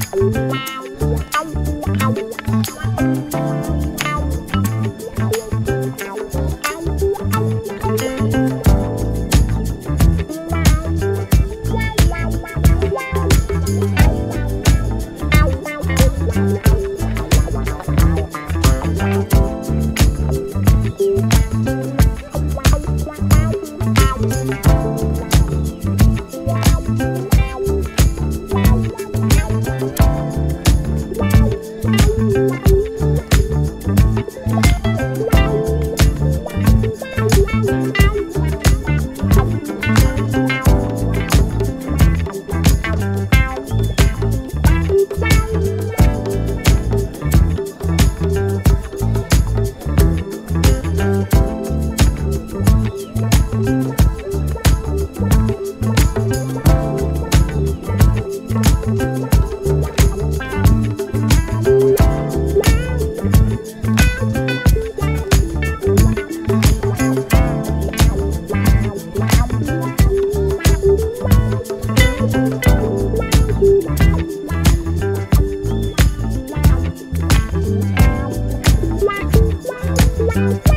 Música Bye.